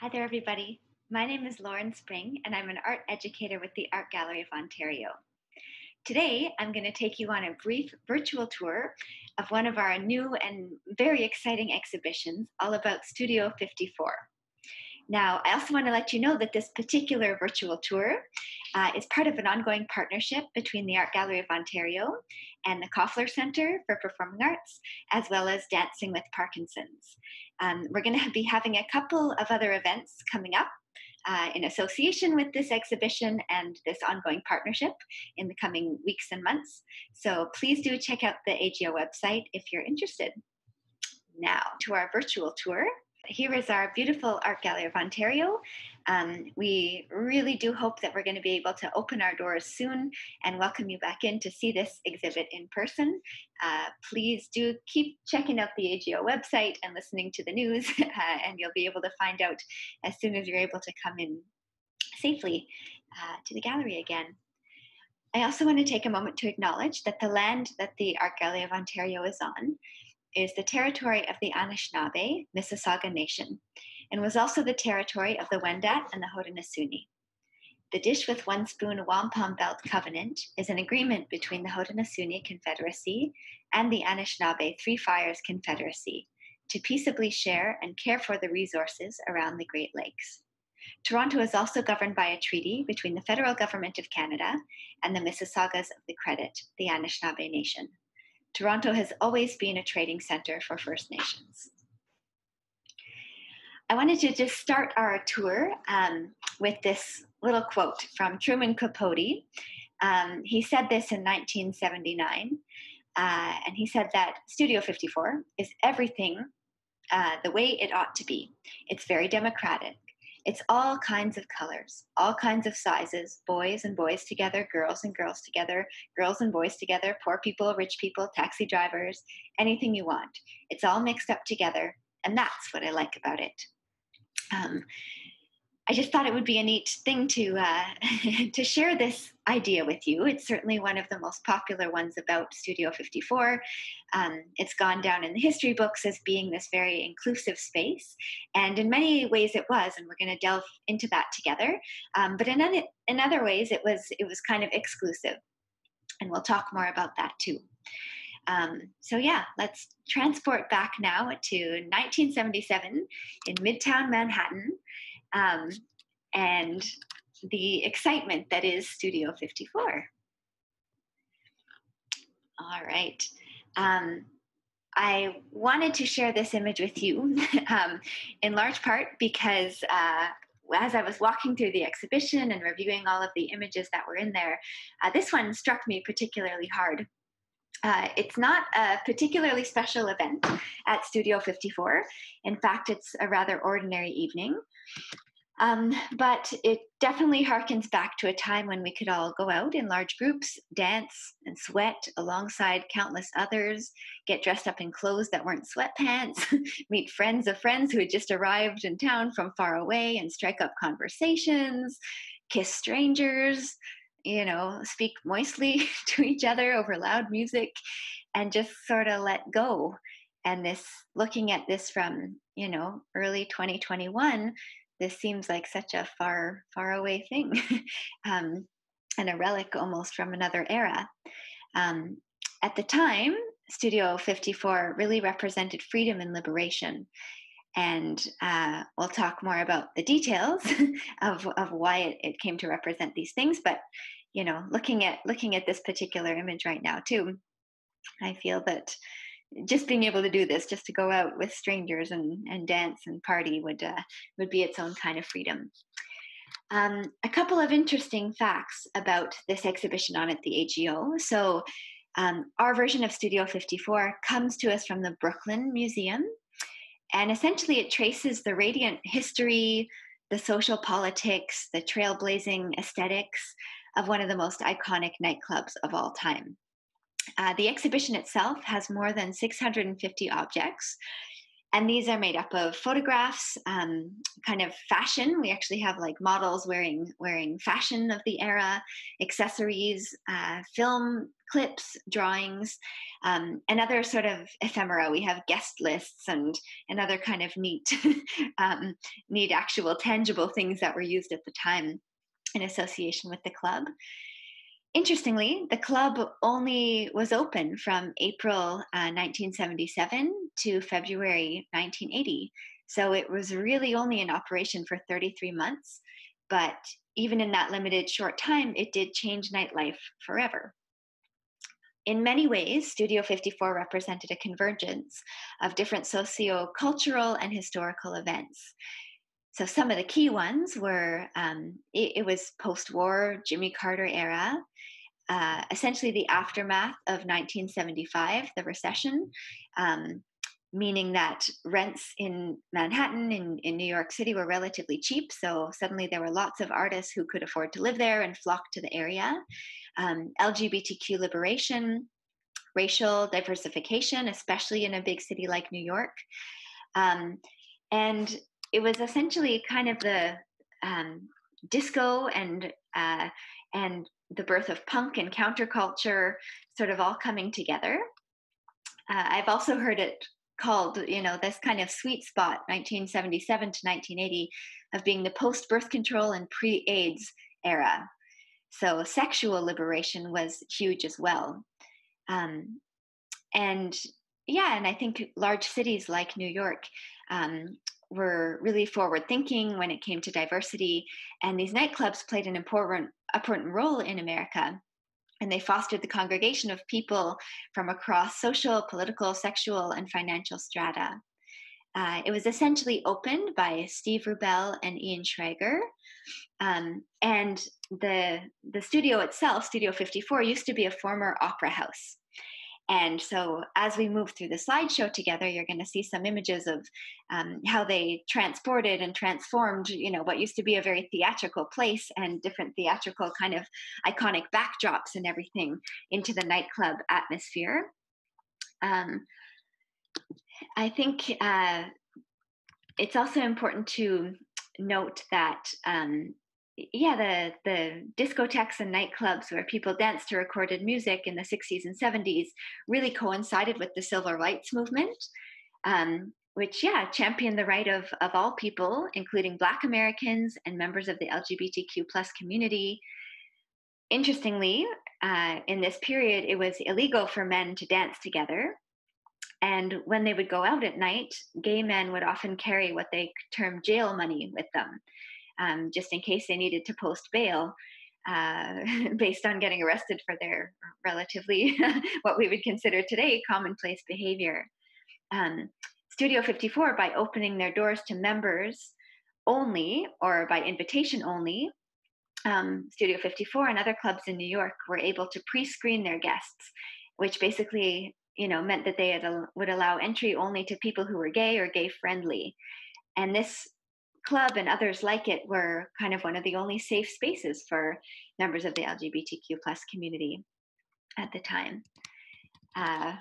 Hi there, everybody. My name is Lauren Spring, and I'm an art educator with the Art Gallery of Ontario. Today, I'm going to take you on a brief virtual tour of one of our new and very exciting exhibitions, all about Studio 54. Now, I also want to let you know that this particular virtual tour uh, is part of an ongoing partnership between the Art Gallery of Ontario and the Koffler Center for Performing Arts, as well as Dancing with Parkinson's. Um, we're going to be having a couple of other events coming up uh, in association with this exhibition and this ongoing partnership in the coming weeks and months. So please do check out the AGO website if you're interested. Now to our virtual tour here is our beautiful Art Gallery of Ontario. Um, we really do hope that we're going to be able to open our doors soon and welcome you back in to see this exhibit in person. Uh, please do keep checking out the AGO website and listening to the news, uh, and you'll be able to find out as soon as you're able to come in safely uh, to the gallery again. I also want to take a moment to acknowledge that the land that the Art Gallery of Ontario is on is the territory of the Anishinaabe Mississauga Nation and was also the territory of the Wendat and the Haudenosaunee. The Dish with One Spoon Wampum Belt Covenant is an agreement between the Haudenosaunee Confederacy and the Anishinaabe Three Fires Confederacy to peaceably share and care for the resources around the Great Lakes. Toronto is also governed by a treaty between the federal government of Canada and the Mississaugas of the Credit, the Anishinaabe Nation. Toronto has always been a trading center for First Nations. I wanted to just start our tour um, with this little quote from Truman Capote. Um, he said this in 1979, uh, and he said that Studio 54 is everything uh, the way it ought to be. It's very democratic. It's all kinds of colors, all kinds of sizes, boys and boys together, girls and girls together, girls and boys together, poor people, rich people, taxi drivers, anything you want. It's all mixed up together, and that's what I like about it. Um, I just thought it would be a neat thing to uh, to share this idea with you. It's certainly one of the most popular ones about Studio 54. Um, it's gone down in the history books as being this very inclusive space, and in many ways it was. And we're going to delve into that together. Um, but in other, in other ways, it was it was kind of exclusive, and we'll talk more about that too. Um, so yeah, let's transport back now to 1977 in Midtown Manhattan um, and the excitement that is Studio 54. All right. Um, I wanted to share this image with you um, in large part because uh, as I was walking through the exhibition and reviewing all of the images that were in there, uh, this one struck me particularly hard. Uh, it's not a particularly special event at Studio 54. In fact, it's a rather ordinary evening. Um, but it definitely harkens back to a time when we could all go out in large groups, dance and sweat alongside countless others, get dressed up in clothes that weren't sweatpants, meet friends of friends who had just arrived in town from far away and strike up conversations, kiss strangers, you know, speak moistly to each other over loud music, and just sort of let go. And this, looking at this from, you know, early 2021, this seems like such a far, far away thing um, and a relic almost from another era. Um, at the time, Studio 54 really represented freedom and liberation. And uh, we'll talk more about the details of, of why it, it came to represent these things. But you know, looking at looking at this particular image right now too, I feel that just being able to do this, just to go out with strangers and, and dance and party would uh, would be its own kind of freedom. Um, a couple of interesting facts about this exhibition on at the AGO. So, um, our version of Studio 54 comes to us from the Brooklyn Museum, and essentially it traces the radiant history, the social politics, the trailblazing aesthetics of one of the most iconic nightclubs of all time. Uh, the exhibition itself has more than 650 objects, and these are made up of photographs, um, kind of fashion. We actually have like models wearing wearing fashion of the era, accessories, uh, film clips, drawings, um, and other sort of ephemera. We have guest lists and and other kind of neat, um, neat actual tangible things that were used at the time in association with the club. Interestingly, the club only was open from April uh, 1977 to February 1980. So it was really only in operation for 33 months. But even in that limited short time, it did change nightlife forever. In many ways, Studio 54 represented a convergence of different socio-cultural and historical events. So some of the key ones were um, it, it, was post-war Jimmy Carter era, uh, essentially the aftermath of 1975, the recession, um, meaning that rents in Manhattan, in, in New York City, were relatively cheap. So suddenly there were lots of artists who could afford to live there and flock to the area. Um, LGBTQ liberation, racial diversification, especially in a big city like New York. Um, and it was essentially kind of the um, disco and uh, and the birth of punk and counterculture sort of all coming together. Uh, I've also heard it called, you know, this kind of sweet spot, 1977 to 1980, of being the post birth control and pre AIDS era. So sexual liberation was huge as well. Um, and yeah, and I think large cities like New York um, were really forward thinking when it came to diversity, and these nightclubs played an important important role in America. And they fostered the congregation of people from across social, political, sexual, and financial strata. Uh, it was essentially opened by Steve Rubell and Ian Schrager. Um, and the, the studio itself, Studio 54, used to be a former opera house. And so, as we move through the slideshow together, you're going to see some images of um, how they transported and transformed, you know, what used to be a very theatrical place and different theatrical kind of iconic backdrops and everything into the nightclub atmosphere. Um, I think uh, it's also important to note that um, yeah, the the discotheques and nightclubs where people danced to recorded music in the 60s and 70s really coincided with the civil rights movement, um, which yeah championed the right of of all people, including Black Americans and members of the LGBTQ plus community. Interestingly, uh, in this period, it was illegal for men to dance together. And when they would go out at night, gay men would often carry what they term jail money with them um, just in case they needed to post bail. Uh, based on getting arrested for their relatively what we would consider today commonplace behavior. Um, Studio 54, by opening their doors to members only or by invitation only, um, Studio 54 and other clubs in New York were able to pre-screen their guests, which basically you know meant that they had, would allow entry only to people who were gay or gay friendly. And this club and others like it were kind of one of the only safe spaces for members of the LGBTQ plus community at the time. Uh,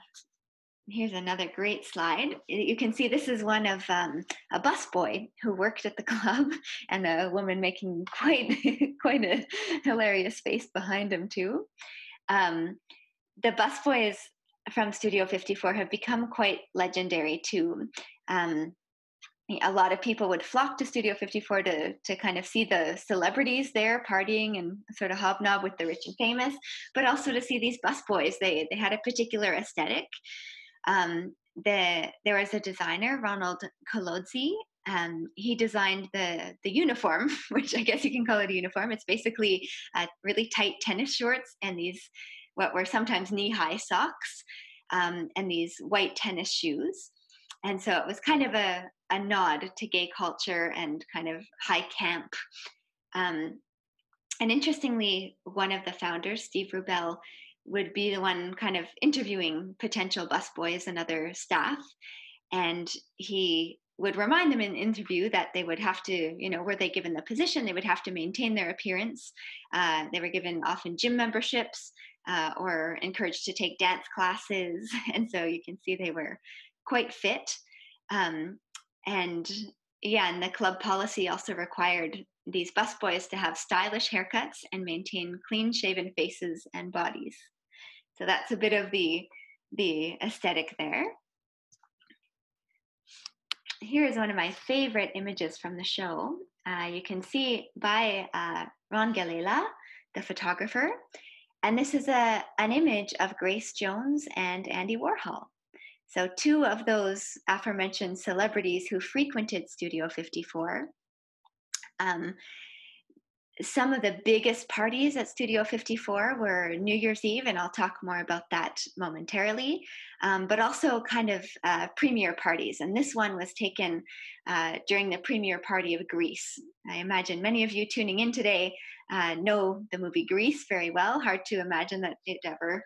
here's another great slide. You can see this is one of um, a busboy who worked at the club and a woman making quite quite a hilarious face behind him too. Um, the busboys from Studio 54 have become quite legendary too. Um, a lot of people would flock to Studio 54 to, to kind of see the celebrities there partying and sort of hobnob with the rich and famous, but also to see these busboys. They, they had a particular aesthetic. Um, the, there was a designer, Ronald Kolodzie. Um, he designed the, the uniform, which I guess you can call it a uniform. It's basically uh, really tight tennis shorts and these, what were sometimes knee high socks, um, and these white tennis shoes and so it was kind of a, a nod to gay culture and kind of high camp. Um, and interestingly, one of the founders, Steve Rubell, would be the one kind of interviewing potential busboys and other staff. And he would remind them in interview that they would have to, you know, were they given the position, they would have to maintain their appearance. Uh, they were given often gym memberships uh, or encouraged to take dance classes. And so you can see they were quite fit. Um, and yeah, and the club policy also required these busboys to have stylish haircuts and maintain clean shaven faces and bodies. So that's a bit of the the aesthetic there. Here is one of my favorite images from the show. Uh, you can see by uh, Ron Galella, the photographer, and this is a, an image of Grace Jones and Andy Warhol. So, two of those aforementioned celebrities who frequented Studio 54. Um, some of the biggest parties at Studio 54 were New Year's Eve, and I'll talk more about that momentarily, um, but also kind of uh, premiere parties. And this one was taken uh, during the premiere party of Grease. I imagine many of you tuning in today uh, know the movie Grease very well. Hard to imagine that it ever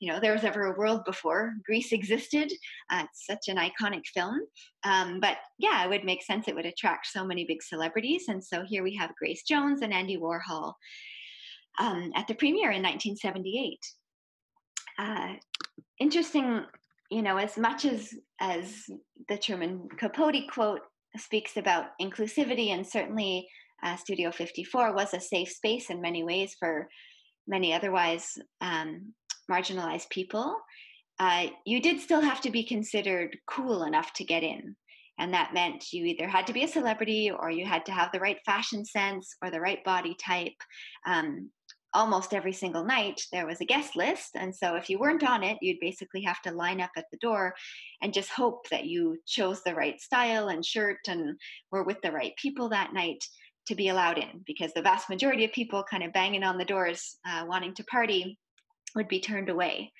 you know, there was ever a world before Grease existed. Uh, it's such an iconic film. Um, but yeah, it would make sense. It would attract so many big celebrities. And so here we have Grace Jones and Andy Warhol um, at the premiere in 1978. Uh, interesting, you know, as much as as the Truman Capote quote speaks about inclusivity, and certainly uh, Studio 54 was a safe space in many ways for many otherwise um, marginalized people, uh, you did still have to be considered cool enough to get in. And that meant you either had to be a celebrity or you had to have the right fashion sense or the right body type. Um, almost every single night there was a guest list. And so if you weren't on it, you'd basically have to line up at the door and just hope that you chose the right style and shirt and were with the right people that night to be allowed in because the vast majority of people kind of banging on the doors uh, wanting to party would be turned away.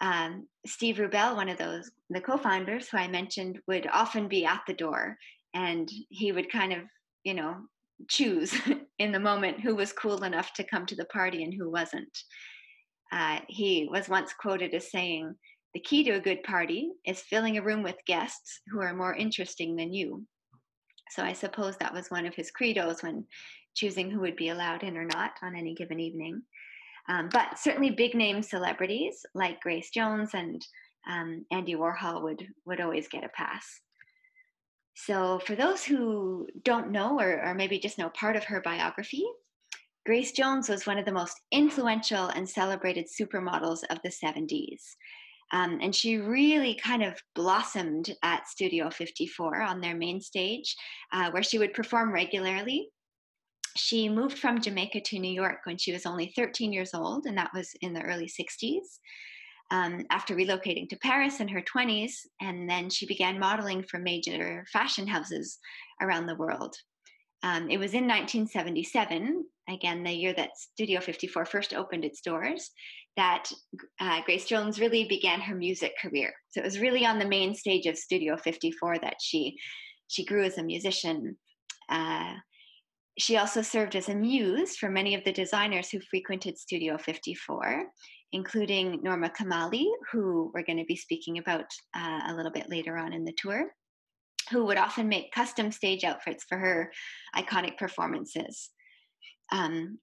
Um, Steve Rubell, one of those, the co founders who I mentioned, would often be at the door and he would kind of, you know, choose in the moment who was cool enough to come to the party and who wasn't. Uh, he was once quoted as saying, The key to a good party is filling a room with guests who are more interesting than you. So I suppose that was one of his credos when choosing who would be allowed in or not on any given evening. Um, but certainly big name celebrities like Grace Jones and um, Andy Warhol would, would always get a pass. So, for those who don't know or, or maybe just know part of her biography, Grace Jones was one of the most influential and celebrated supermodels of the 70s. Um, and she really kind of blossomed at Studio 54 on their main stage, uh, where she would perform regularly she moved from Jamaica to New York when she was only 13 years old, and that was in the early 60s. Um, after relocating to Paris in her 20s, and then she began modeling for major fashion houses around the world. Um, it was in 1977, again, the year that Studio 54 first opened its doors, that uh, Grace Jones really began her music career. So it was really on the main stage of Studio 54 that she she grew as a musician. Uh, she also served as a muse for many of the designers who frequented Studio 54, including Norma Kamali, who we're going to be speaking about uh, a little bit later on in the tour, who would often make custom stage outfits for her iconic performances. Um,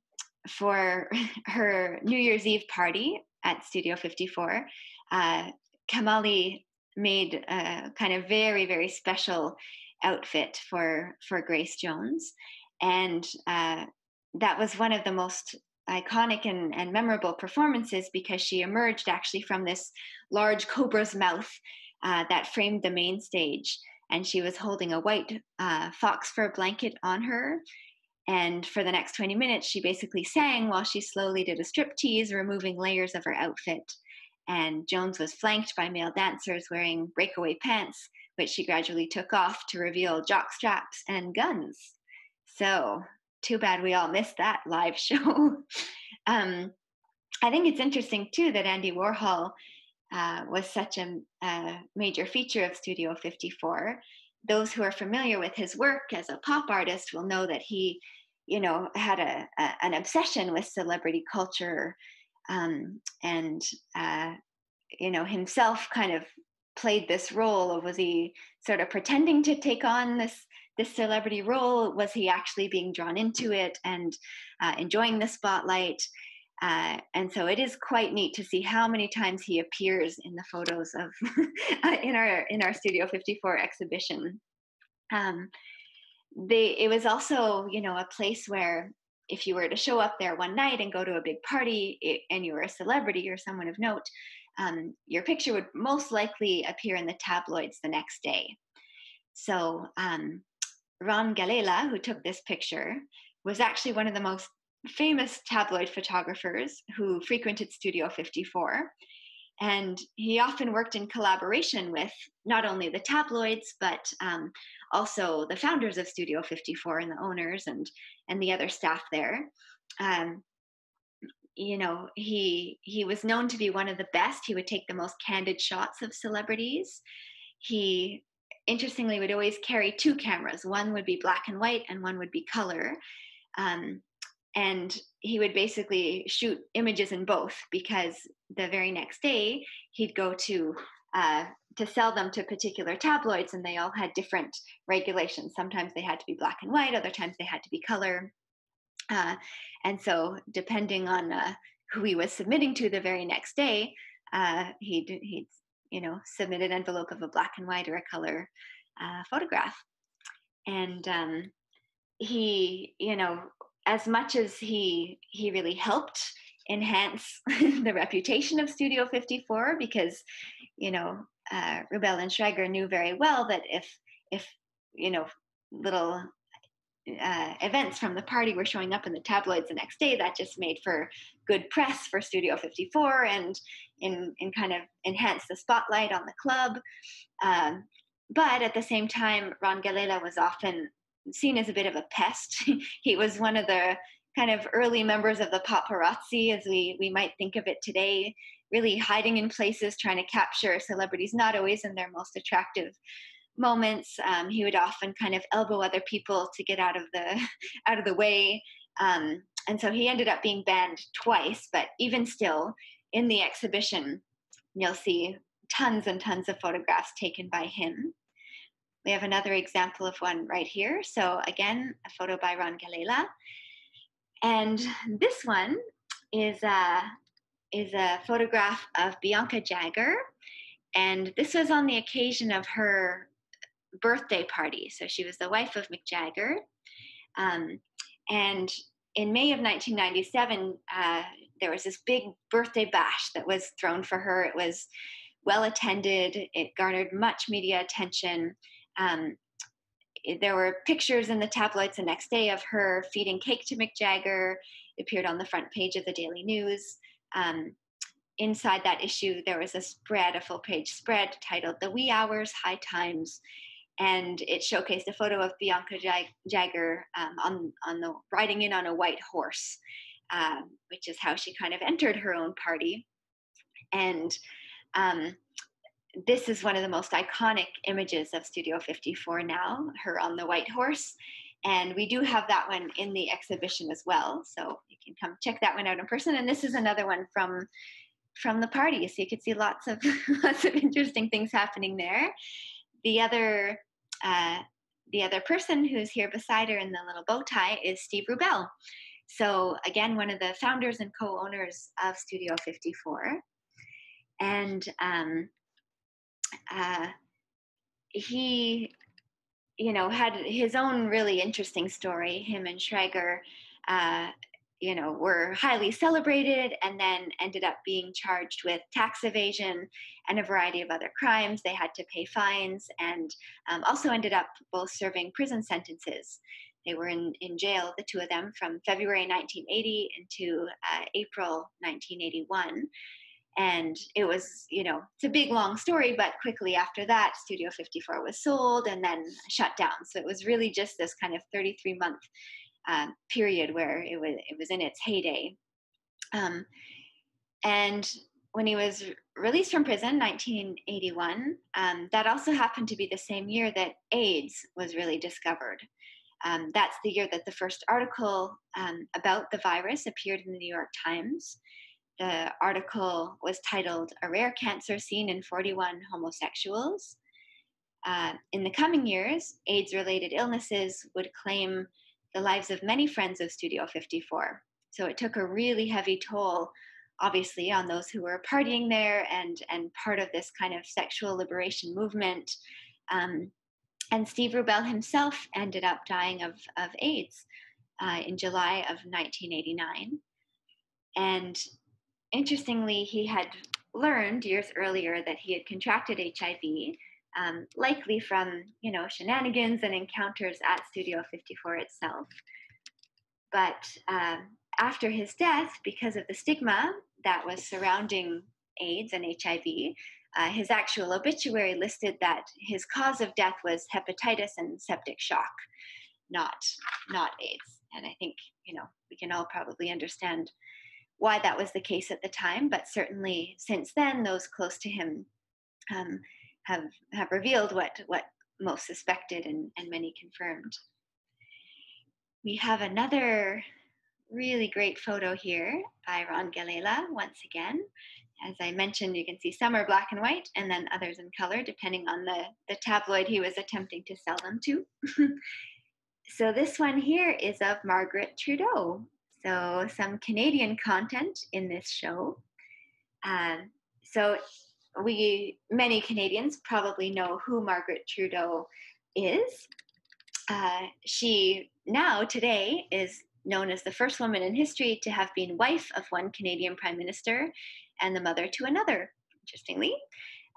for her New Year's Eve party at Studio 54, uh, Kamali made a kind of very, very special outfit for, for Grace Jones and uh, that was one of the most iconic and, and memorable performances because she emerged actually from this large cobra's mouth uh, that framed the main stage. And she was holding a white uh, fox fur blanket on her. And for the next 20 minutes, she basically sang while she slowly did a striptease, removing layers of her outfit. And Jones was flanked by male dancers wearing breakaway pants, which she gradually took off to reveal jock straps and guns. So too bad we all missed that live show. um, I think it's interesting too that Andy Warhol uh, was such a, a, major feature of Studio 54. Those who are familiar with his work as a pop artist will know that he, you know, had a, a an obsession with celebrity culture, um, and uh, you know himself kind of played this role. Or was he sort of pretending to take on this this celebrity role? Was he actually being drawn into it and uh, enjoying the spotlight? Uh, and so it is quite neat to see how many times he appears in the photos of uh, in our in our Studio 54 exhibition. Um, they it was also you know a place where if you were to show up there one night and go to a big party it, and you were a celebrity or someone of note, um, your picture would most likely appear in the tabloids the next day. So um, Ron Galella, who took this picture, was actually one of the most famous tabloid photographers who frequented Studio 54. And he often worked in collaboration with not only the tabloids, but um, also the founders of Studio 54 and the owners and, and the other staff there. Um, you know, he he was known to be one of the best. He would take the most candid shots of celebrities. He interestingly would always carry two cameras. One would be black and white, and one would be color. Um, and he would basically shoot images in both because the very next day he'd go to uh, to sell them to particular tabloids and they all had different regulations sometimes they had to be black and white other times they had to be color uh, and so depending on uh, who he was submitting to the very next day uh, he'd, he'd you know submit an envelope of a black and white or a color uh, photograph. And um, he you know as much as he he really helped enhance the reputation of Studio 54 because you know uh, Rubell and Schrager knew very well that if if you know little uh, events from the party were showing up in the tabloids the next day, that just made for good press for Studio 54 and in, in kind of enhance the spotlight on the club. Um, but at the same time, Ron Galella was often seen as a bit of a pest. he was one of the kind of early members of the paparazzi, as we, we might think of it today, really hiding in places, trying to capture celebrities, not always in their most attractive moments. Um, he would often kind of elbow other people to get out of the out of the way. Um, and so he ended up being banned twice, but even still, in the exhibition, you'll see tons and tons of photographs taken by him. We have another example of one right here. So again, a photo by Ron Galella. And this one is a, is a photograph of Bianca Jagger. And this was on the occasion of her birthday party. So she was the wife of Mick Jagger. Um, and in May of 1997, uh, there was this big birthday bash that was thrown for her. It was well attended, it garnered much media attention. Um, there were pictures in the tabloids the next day of her feeding cake to Mick Jagger. It appeared on the front page of the Daily News. Um, inside that issue, there was a spread, a full page spread titled The Wee Hours, High Times. And it showcased a photo of Bianca Jag- Jagger um, on, on the riding in on a white horse, um, which is how she kind of entered her own party. And um, this is one of the most iconic images of Studio 54 now, her on the white horse. And we do have that one in the exhibition as well. So you can come check that one out in person. And this is another one from from the party. So you can see lots of lots of interesting things happening there. The other uh, the other person who's here beside her in the little bow tie is Steve Rubell. So again, one of the founders and co-owners of Studio 54. And um, uh, he, you know, had his own really interesting story. Him and Schrager, uh, you know, were highly celebrated and then ended up being charged with tax evasion and a variety of other crimes. They had to pay fines and um, also ended up both serving prison sentences. They were in, in jail, the two of them, from February 1980 into uh, April 1981 and it was you know it's a big long story but quickly after that studio 54 was sold and then shut down. So it was really just this kind of 33 month uh, period where it was it was in its heyday. Um, and when he was released from prison 1981 um, that also happened to be the same year that aids was really discovered um, that's the year that the first article um, about the virus appeared in the new york times the article was titled A Rare Cancer Seen in 41 Homosexuals. Uh, in the coming years, AIDS related illnesses would claim the lives of many friends of Studio 54. So it took a really heavy toll, obviously, on those who were partying there and, and part of this kind of sexual liberation movement. Um, and Steve Rubell himself ended up dying of, of AIDS uh, in July of 1989. And interestingly, he had learned years earlier that he had contracted HIV, um, likely from you know shenanigans and encounters at Studio 54 itself. But um, after his death, because of the stigma that was surrounding AIDS and HIV, uh, his actual obituary listed that his cause of death was hepatitis and septic shock, not not AIDS. And I think you know we can all probably understand why that was the case at the time. But certainly since then, those close to him um, have have revealed what what most suspected and, and many confirmed. We have another really great photo here by Ron Galella once again. As I mentioned, you can see some are black and white and then others in color, depending on the, the tabloid he was attempting to sell them to. so this one here is of Margaret Trudeau. So some Canadian content in this show. Um, so we, many Canadians probably know who Margaret Trudeau is. Uh, she now today is known as the first woman in history to have been wife of one Canadian prime minister and the mother to another, interestingly.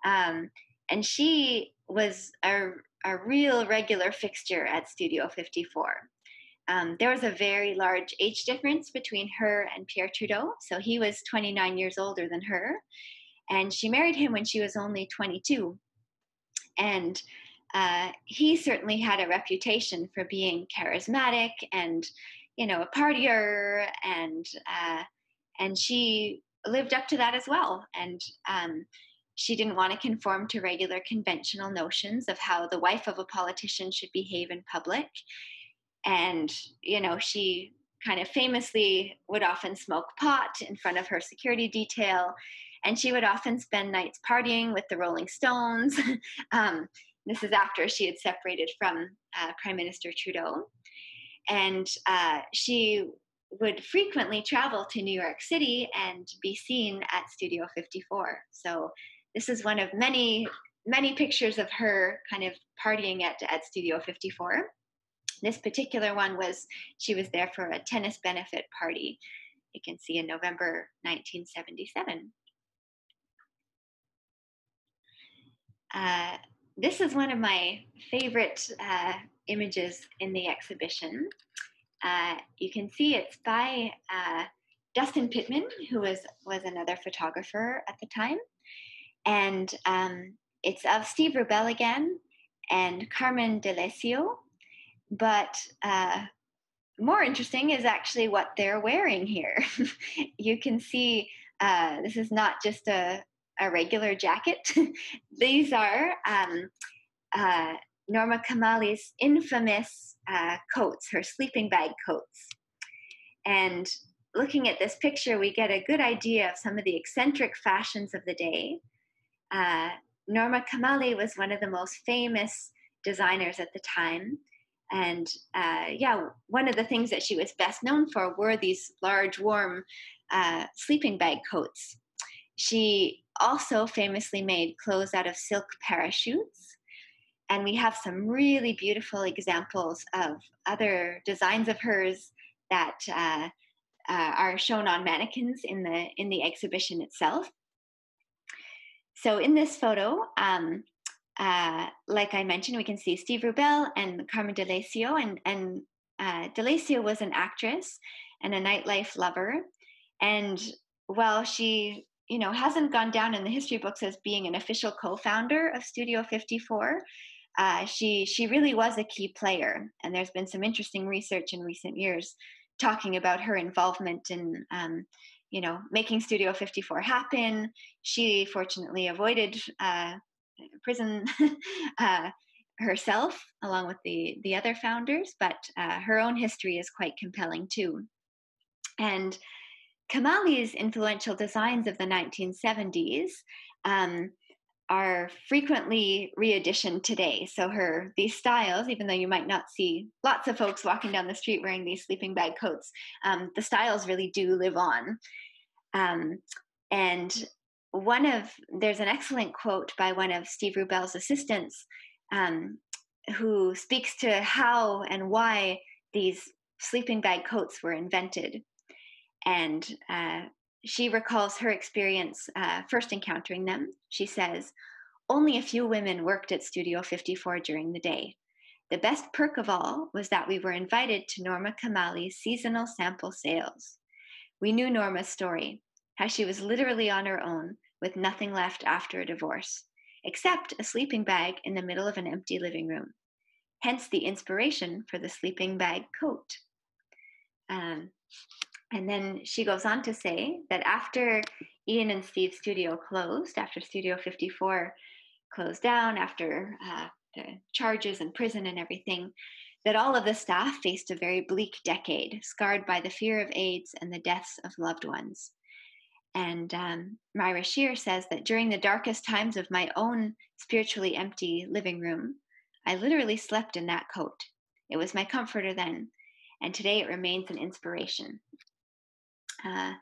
Um, and she was a, a real regular fixture at Studio 54. Um, there was a very large age difference between her and Pierre Trudeau. So he was 29 years older than her. And she married him when she was only 22. And uh, he certainly had a reputation for being charismatic and you know, a partier, and uh, and she lived up to that as well. And um, she didn't want to conform to regular conventional notions of how the wife of a politician should behave in public. And you know, she kind of famously would often smoke pot in front of her security detail, and she would often spend nights partying with the Rolling Stones. um, this is after she had separated from uh, Prime Minister Trudeau and uh, she would frequently travel to New York City and be seen at Studio 54. So this is one of many many pictures of her kind of partying at, at Studio 54. This particular one was she was there for a tennis benefit party. You can see in November 1977. Uh, this is one of my favorite uh, images in the exhibition. Uh, you can see it's by uh, Dustin Pittman, who was, was another photographer at the time. And um, it's of Steve Rubell again and Carmen D'Alessio. But uh, more interesting is actually what they're wearing here. you can see uh, this is not just a, a regular jacket. These are um, uh, Norma Kamali's infamous uh, coats, her sleeping bag coats. And looking at this picture, we get a good idea of some of the eccentric fashions of the day. Uh, Norma Kamali was one of the most famous designers at the time. And uh, yeah, one of the things that she was best known for were these large, warm uh, sleeping bag coats. She also famously made clothes out of silk parachutes and we have some really beautiful examples of other designs of hers that uh, uh, are shown on mannequins in the in the exhibition itself. So in this photo, um, uh, like I mentioned, we can see Steve Rubell and Carmen D'Alessio, and and uh, D'Alessio was an actress and a nightlife lover, and while she you know hasn't gone down in the history books as being an official co-founder of Studio 54 uh, she she really was a key player, and there's been some interesting research in recent years talking about her involvement in um, you know making Studio 54 happen. She fortunately avoided uh, prison. uh, herself along with the the other founders but uh, her own history is quite compelling too and kamali's influential designs of the 1970s um, are frequently reeditioned today. So her these styles, even though you might not see lots of folks walking down the street wearing these sleeping bag coats, um, the styles really do live on. Um, and one of there's an excellent quote by one of Steve Rubell's assistants um, who speaks to how and why these sleeping bag coats were invented. And uh, she recalls her experience uh, first encountering them. She says, Only a few women worked at Studio 54 during the day. The best perk of all was that we were invited to Norma Kamali's seasonal sample sales. We knew Norma's story, how she was literally on her own with nothing left after a divorce, except a sleeping bag in the middle of an empty living room. Hence the inspiration for the sleeping bag coat. Um, and then she goes on to say that after Ian and Steve's studio closed, after Studio 54 closed down, after uh, the charges and prison and everything, that all of the staff faced a very bleak decade, scarred by the fear of AIDS and the deaths of loved ones. And um, Myra Scheer says that during the darkest times of my own spiritually empty living room, I literally slept in that coat. It was my comforter then, and today it remains an inspiration uh,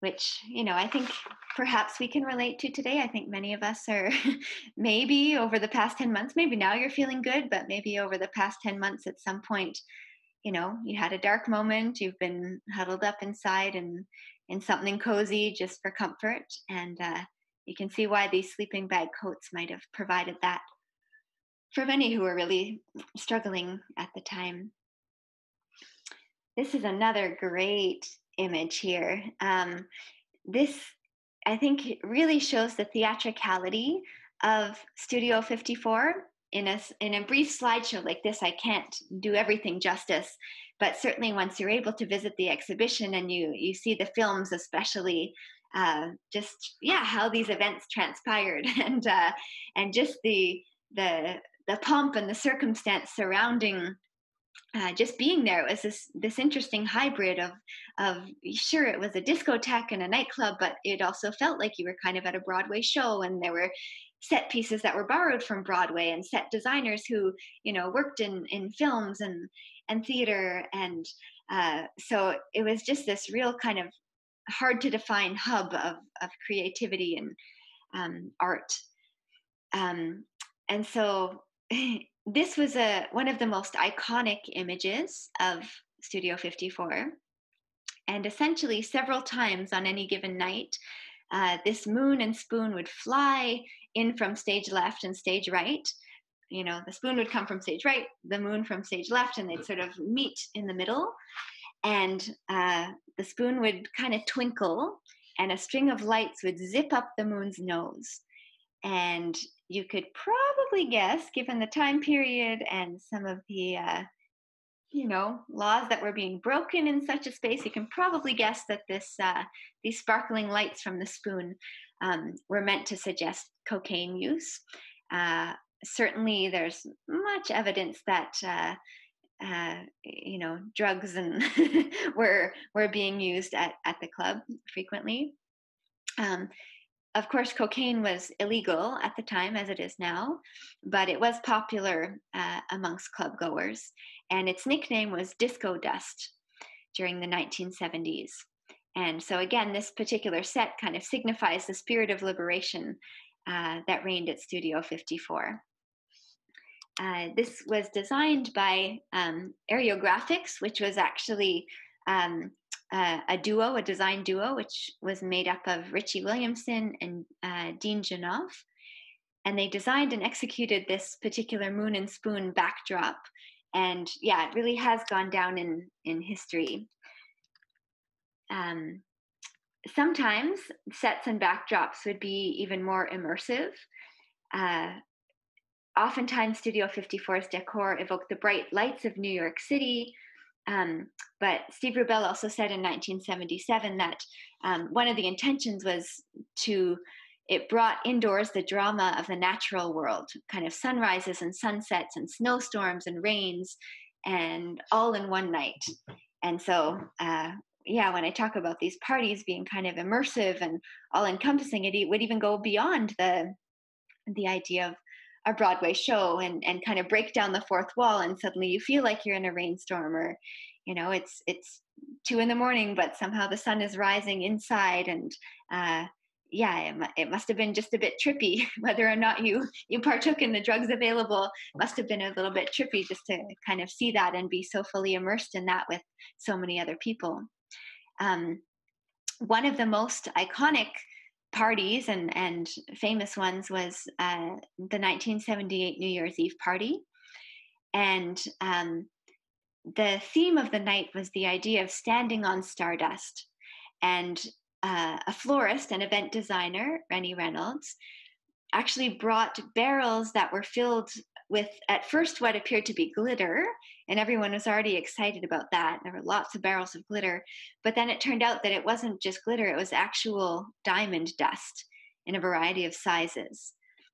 which you know I think perhaps we can relate to today. I think many of us are maybe over the past 10 months, maybe now you're feeling good, but maybe over the past 10 months at some point, you know, you had a dark moment, you've been huddled up inside and in something cozy just for comfort. And uh, you can see why these sleeping bag coats might have provided that for many who were really struggling at the time. This is another great image here. Um, this, I think, really shows the theatricality of Studio 54. In a, in a brief slideshow like this, I can't do everything justice, but certainly once you're able to visit the exhibition and you, you see the films, especially uh, just yeah how these events transpired and uh, and just the the the pomp and the circumstance surrounding uh, just being there it was this this interesting hybrid of of sure it was a discotheque and a nightclub but it also felt like you were kind of at a broadway show and there were set pieces that were borrowed from broadway and set designers who you know worked in in films and and theater and uh, so it was just this real kind of hard to define hub of of creativity and um, art. Um, and so this was a one of the most iconic images of Studio 54. And essentially, several times on any given night, uh, this moon and spoon would fly in from stage left and stage right. You know, the spoon would come from stage right, the moon from stage left, and they'd sort of meet in the middle. And uh, the spoon would kind of twinkle, and a string of lights would zip up the moon's nose. And you could probably guess, given the time period and some of the, uh, you know, laws that were being broken in such a space, you can probably guess that this uh, these sparkling lights from the spoon um, were meant to suggest cocaine use. Uh, certainly, there's much evidence that. Uh, uh, you know, drugs and were were being used at, at the club frequently. Um, of course, cocaine was illegal at the time, as it is now, but it was popular uh, amongst club goers, and its nickname was disco dust during the 1970s. And so, again, this particular set kind of signifies the spirit of liberation uh, that reigned at Studio 54. Uh, this was designed by um, Aerographics, which was actually um, uh, a duo, a design duo, which was made up of Richie Williamson and uh, Dean Janoff. And they designed and executed this particular moon and spoon backdrop. And yeah, it really has gone down in, in history. Um, sometimes sets and backdrops would be even more immersive. Uh, oftentimes, Studio 54's decor evoked the bright lights of New York City, um, but Steve Rubell also said in 1977 that um, one of the intentions was to it brought indoors the drama of the natural world, kind of sunrises and sunsets and snowstorms and rains, and all in one night. And so, uh, yeah, when I talk about these parties being kind of immersive and all encompassing, it would even go beyond the the idea of a Broadway show and and kind of break down the fourth wall and suddenly you feel like you're in a rainstorm or you know it's it's two in the morning but somehow the sun is rising inside and uh, yeah it, it must have been just a bit trippy whether or not you you partook in the drugs available. Must have been a little bit trippy just to kind of see that and be so fully immersed in that with so many other people. Um, one of the most iconic parties and, and famous ones was uh, the 1978 New Year's Eve party. And um, the theme of the night was the idea of standing on stardust. And uh, a florist and event designer, Renny Reynolds, actually brought barrels that were filled with, at first, what appeared to be glitter and everyone was already excited about that. There were lots of barrels of glitter, but then it turned out that it wasn't just glitter, it was actual diamond dust in a variety of sizes.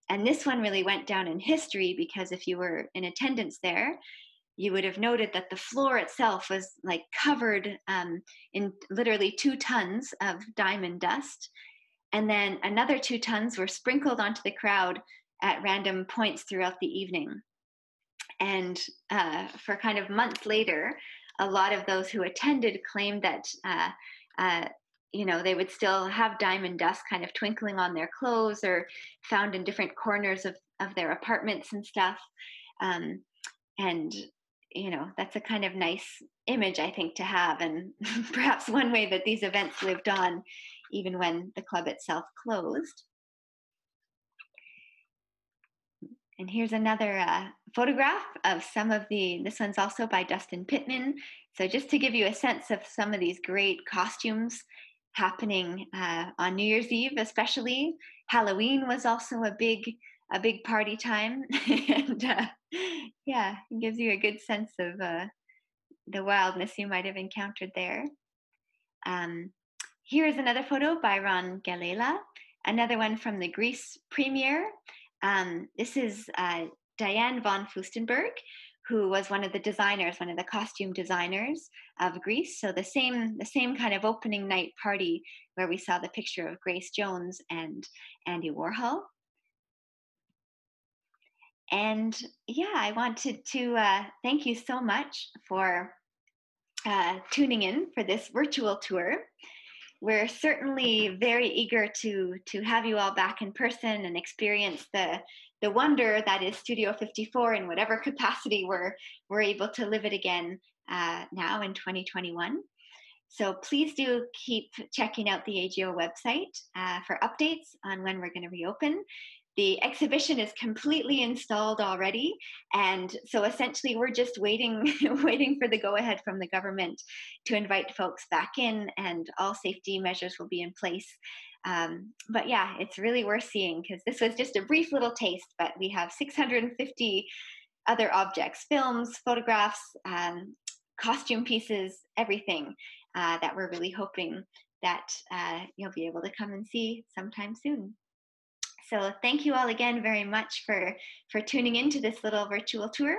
And this one really went down in history because if you were in attendance there, you would have noted that the floor itself was like covered um, in literally two tons of diamond dust. And then another two tons were sprinkled onto the crowd at random points throughout the evening. And uh, for kind of months later, a lot of those who attended claimed that, uh, uh, you know, they would still have diamond dust kind of twinkling on their clothes or found in different corners of, of their apartments and stuff. Um, and, you know, that's a kind of nice image, I think, to have. And perhaps one way that these events lived on, even when the club itself closed. And here's another uh, photograph of some of the, this one's also by Dustin Pittman. So just to give you a sense of some of these great costumes happening uh, on New Year's Eve, especially. Halloween was also a big, a big party time. and uh, yeah, it gives you a good sense of uh, the wildness you might have encountered there. Um, here is another photo by Ron Galella, another one from the Grease premiere. Um, this is uh, Diane von Furstenberg, who was one of the designers, one of the costume designers of Grease. So the same, the same kind of opening night party where we saw the picture of Grace Jones and Andy Warhol. And yeah, I wanted to uh, thank you so much for uh, tuning in for this virtual tour we're certainly very eager to to have you all back in person and experience the the wonder that is Studio 54 in whatever capacity we're we're able to live it again uh, now in 2021. So please do keep checking out the AGO website uh, for updates on when we're going to reopen the exhibition is completely installed already. And so essentially we're just waiting waiting for the go ahead from the government to invite folks back in and all safety measures will be in place. Um, but yeah it's really worth seeing because this was just a brief little taste but we have 650 other objects films photographs um, costume pieces everything uh, that we're really hoping that uh, you'll be able to come and see sometime soon so thank you all again very much for, for tuning into this little virtual tour.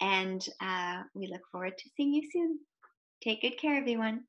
And uh, we look forward to seeing you soon. Take good care, everyone.